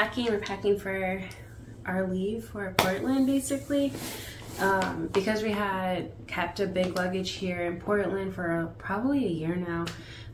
packing We're packing for our leave for Portland basically. Um, because we had kept a big luggage here in Portland for probably a year now,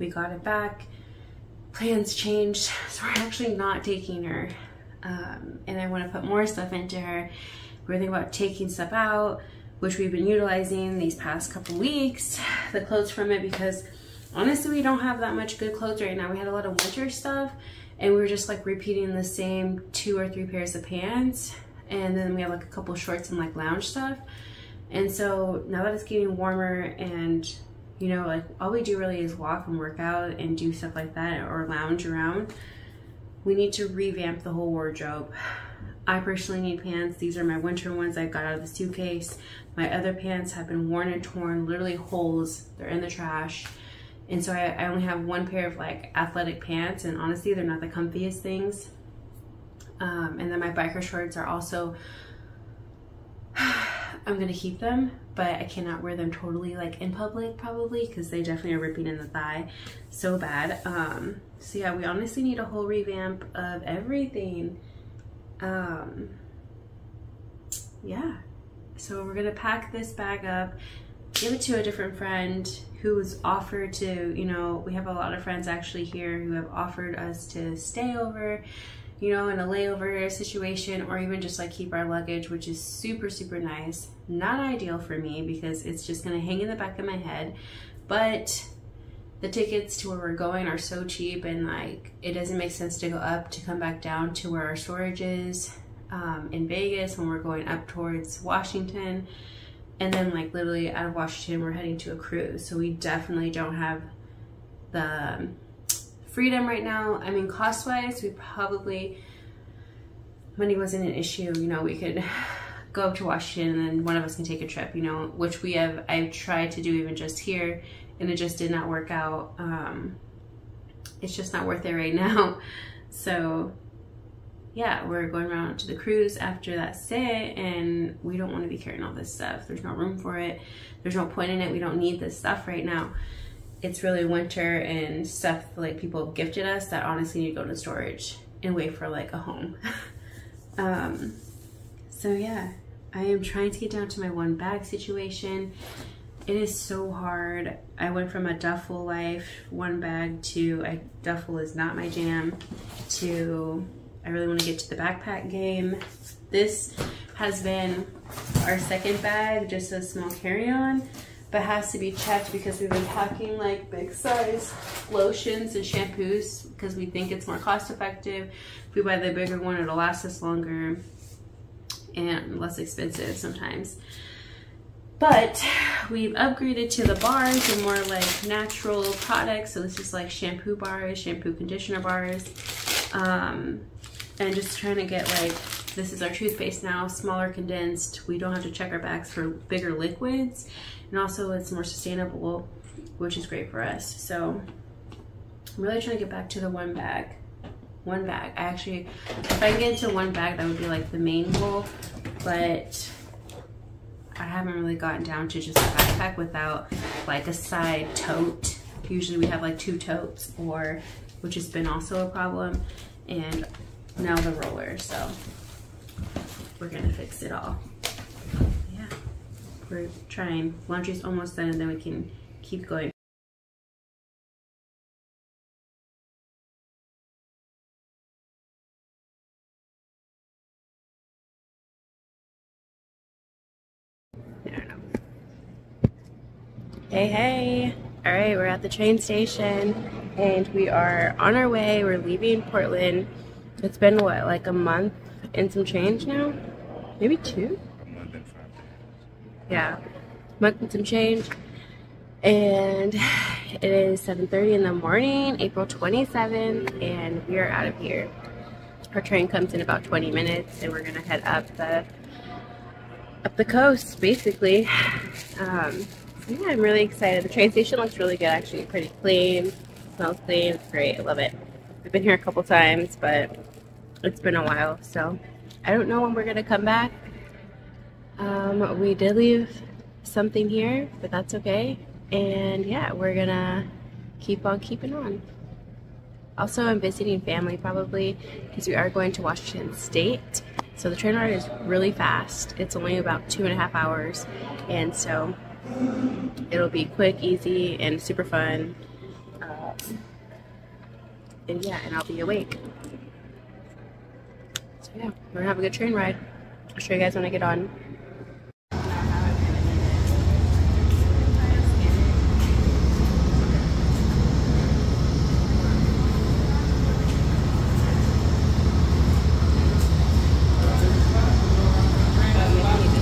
we got it back. Plans changed, so we're actually not taking her. Um, and I want to put more stuff into her. We're thinking about taking stuff out, which we've been utilizing these past couple weeks, the clothes from it, because honestly, we don't have that much good clothes right now. We had a lot of winter stuff, and we were just like repeating the same two or three pairs of pants and then we have like a couple shorts and like lounge stuff and so now that it's getting warmer and you know like all we do really is walk and work out and do stuff like that or lounge around we need to revamp the whole wardrobe I personally need pants. These are my winter ones I got out of the suitcase. My other pants have been worn and torn, literally holes. They're in the trash. And so I, I only have one pair of like athletic pants and honestly, they're not the comfiest things. Um, and then my biker shorts are also, I'm gonna keep them, but I cannot wear them totally like in public probably because they definitely are ripping in the thigh so bad. Um, so yeah, we honestly need a whole revamp of everything. Um, yeah, so we're gonna pack this bag up, give it to a different friend who's offered to, you know, we have a lot of friends actually here who have offered us to stay over you know, in a layover situation or even just like keep our luggage, which is super, super nice. Not ideal for me because it's just gonna hang in the back of my head, but the tickets to where we're going are so cheap and like it doesn't make sense to go up to come back down to where our storage is um, in Vegas when we're going up towards Washington. And then like literally out of Washington, we're heading to a cruise. So we definitely don't have the freedom right now. I mean, cost wise, we probably, money wasn't an issue. You know, we could go up to Washington and one of us can take a trip, you know, which we have, I've tried to do even just here and it just did not work out. Um, it's just not worth it right now. So yeah, we're going around to the cruise after that stay and we don't want to be carrying all this stuff. There's no room for it. There's no point in it. We don't need this stuff right now it's really winter and stuff like people have gifted us that honestly need to go to storage and wait for like a home. um, so yeah, I am trying to get down to my one bag situation. It is so hard. I went from a duffel life, one bag, to a duffel is not my jam, to I really want to get to the backpack game. This has been our second bag, just a small carry-on but has to be checked because we've been packing like big size lotions and shampoos because we think it's more cost effective. If we buy the bigger one, it'll last us longer and less expensive sometimes. But we've upgraded to the bars and more like natural products. So this is like shampoo bars, shampoo conditioner bars. Um, and just trying to get like, this is our toothpaste now, smaller condensed. We don't have to check our bags for bigger liquids and also it's more sustainable, which is great for us. So I'm really trying to get back to the one bag. One bag. I actually, if I get into one bag, that would be like the main goal, but I haven't really gotten down to just a backpack without like a side tote. Usually we have like two totes or, which has been also a problem. And now the roller, so we're gonna fix it all Yeah, we're trying. Laundry's almost done and then we can keep going. Hey, hey. All right, we're at the train station and we are on our way. We're leaving Portland. It's been what, like a month and some change now? Maybe two? A month and five days. yeah, month and some change. And it is 7.30 in the morning, April 27th, and we are out of here. Our train comes in about 20 minutes, and we're gonna head up the up the coast, basically. Um, so yeah, I'm really excited. The train station looks really good, actually. Pretty clean, smells clean, it's great, I love it. We've been here a couple times, but it's been a while, so I don't know when we're gonna come back. Um, we did leave something here, but that's okay. And yeah, we're gonna keep on keeping on. Also, I'm visiting family probably because we are going to Washington State. So the train ride is really fast. It's only about two and a half hours. And so it'll be quick, easy, and super fun. Um, and yeah, and I'll be awake. So yeah, we're gonna have a good train ride. I'll show you guys when I get on.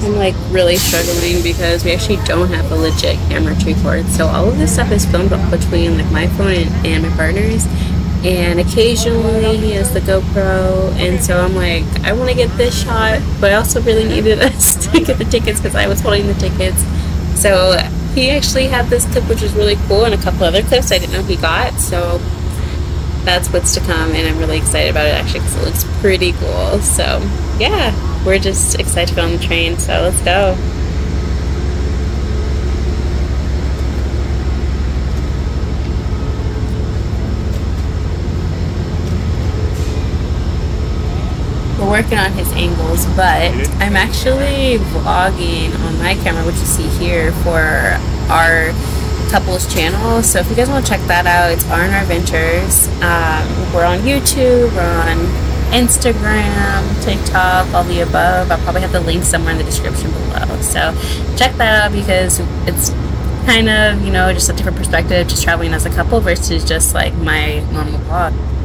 I'm like really struggling because we actually don't have a legit camera tripod. So all of this stuff is filmed between like my phone and, and my partner's. And occasionally he has the GoPro, and so I'm like, I want to get this shot, but I also really needed us to get the tickets because I was holding the tickets. So he actually had this clip, which is really cool, and a couple other clips I didn't know he got. So that's what's to come, and I'm really excited about it actually because it looks pretty cool. So yeah we're just excited to go on the train, so let's go. Working on his angles, but I'm actually vlogging on my camera, which you see here, for our couples channel. So if you guys want to check that out, it's R&R Ventures. Um, we're on YouTube, we're on Instagram, TikTok, all the above. I'll probably have the link somewhere in the description below. So check that out because it's kind of, you know, just a different perspective, just traveling as a couple versus just like my normal vlog.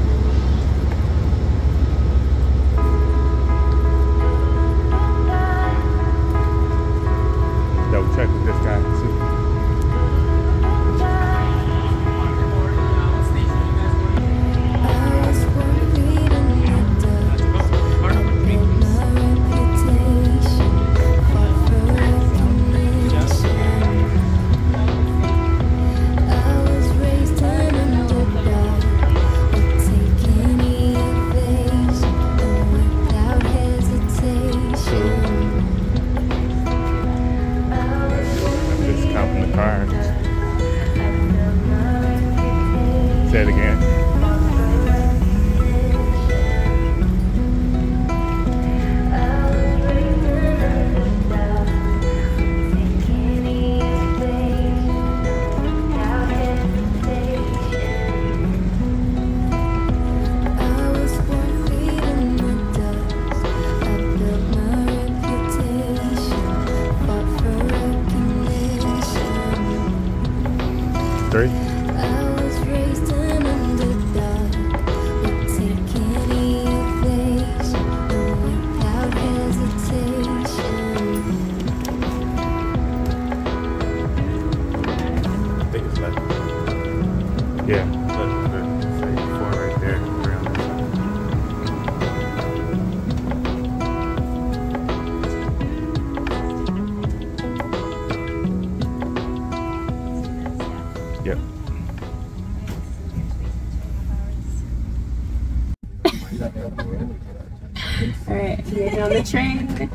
Train.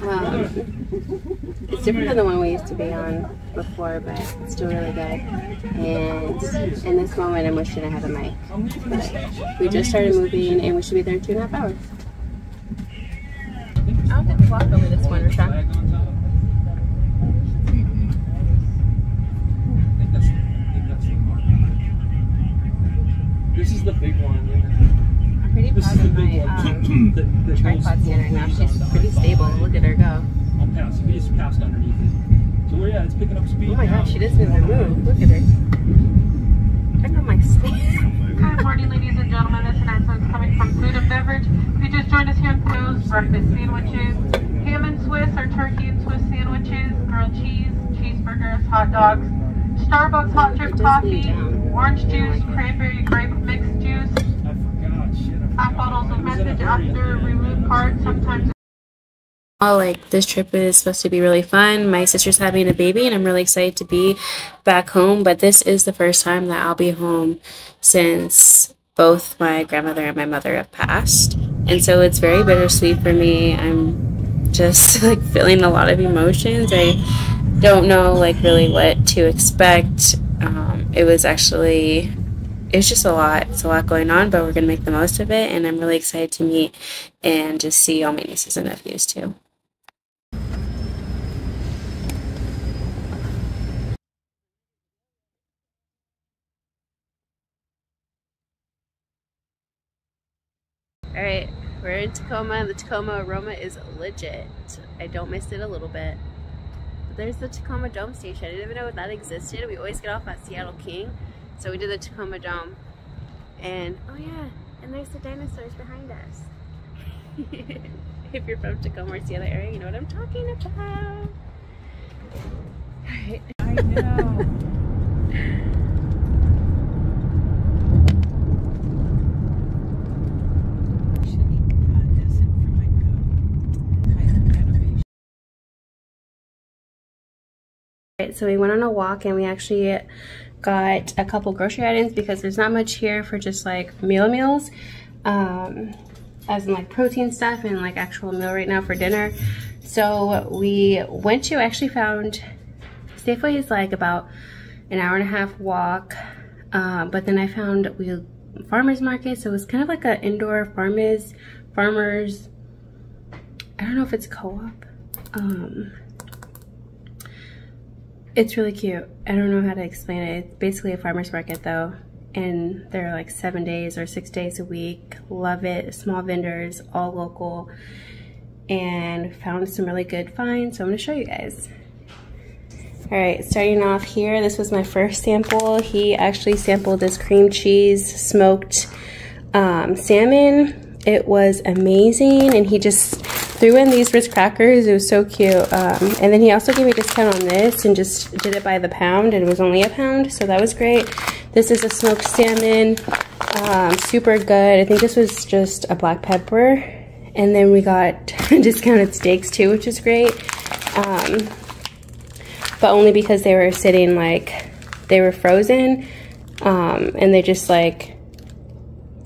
Well, it's different than the one we used to be on before, but it's still really good. And in this moment, I'm wishing I had a mic. But we just started moving, and we should be there in two and a half hours. I don't think we walked over this one, Rashawn. This is the big one. I'm pretty proud of my um, the, the tripod stand right now. She's pretty stable. Look at her go. I'll pass. We just passed underneath it. So yeah, it's picking up speed. Oh my now. gosh, she doesn't even move. Look at her. Check out my stand. Good morning, ladies and gentlemen. This announcement is coming from Food and Beverage. If you just joined us here in Pino's breakfast sandwiches, ham and Swiss or turkey and Swiss sandwiches, grilled cheese, cheeseburgers, hot dogs, Starbucks hot drip coffee, orange juice, cranberry grape mixed juice, I bottles of message after remove card, sometimes Oh, like this trip is supposed to be really fun. My sister's having a baby, and I'm really excited to be back home. But this is the first time that I'll be home since both my grandmother and my mother have passed, and so it's very bittersweet for me. I'm just like feeling a lot of emotions. I don't know like really what to expect. Um, it was actually it's just a lot. It's a lot going on, but we're going to make the most of it. And I'm really excited to meet and just see all my nieces and nephews too. All right, we're in Tacoma. The Tacoma aroma is legit. I don't miss it a little bit. But there's the Tacoma Dome Station. I didn't even know that existed. We always get off at Seattle King. So we did the Tacoma Dome. And, oh yeah, and there's the dinosaurs behind us. if you're from Tacoma or Seattle area, you know what I'm talking about. Right. I know. so we went on a walk and we actually got a couple grocery items because there's not much here for just like meal meals um, as in like protein stuff and like actual meal right now for dinner. So we went to actually found Safeway is like about an hour and a half walk uh, but then I found we farmers market so it was kind of like an indoor farmers farmers I don't know if it's co-op um, it's really cute. I don't know how to explain it. It's basically a farmer's market though. And they're like seven days or six days a week. Love it. Small vendors, all local. And found some really good finds. So I'm gonna show you guys. All right, starting off here, this was my first sample. He actually sampled this cream cheese smoked um, salmon. It was amazing. And he just threw in these Ritz crackers. It was so cute. Um, and then he also gave me a discount on this and just did it by the pound and it was only a pound. So that was great. This is a smoked salmon. Um, super good. I think this was just a black pepper. And then we got discounted steaks too, which is great. Um, but only because they were sitting like, they were frozen. Um, and they just like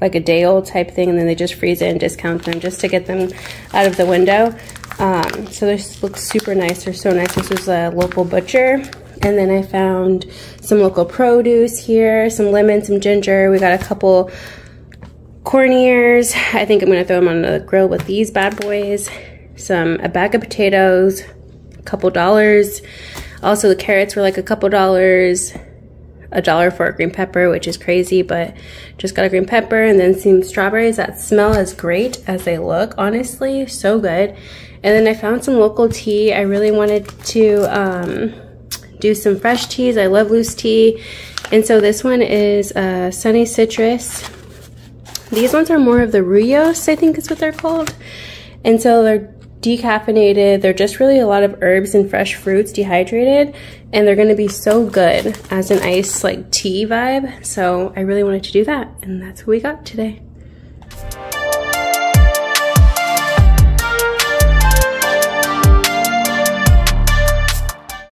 like a day old type thing and then they just freeze it and discount them just to get them out of the window. Um, so this looks super nice. They're so nice. This is a local butcher. And then I found some local produce here, some lemon, some ginger. We got a couple corn ears. I think I'm gonna throw them on the grill with these bad boys. Some, a bag of potatoes, a couple dollars. Also the carrots were like a couple dollars a dollar for a green pepper, which is crazy, but just got a green pepper and then some strawberries that smell as great as they look, honestly, so good. And then I found some local tea. I really wanted to um, do some fresh teas. I love loose tea. And so this one is uh, Sunny Citrus. These ones are more of the Rooibos, I think is what they're called. And so they're decaffeinated. They're just really a lot of herbs and fresh fruits dehydrated and they're gonna be so good as an ice like tea vibe. So I really wanted to do that and that's what we got today.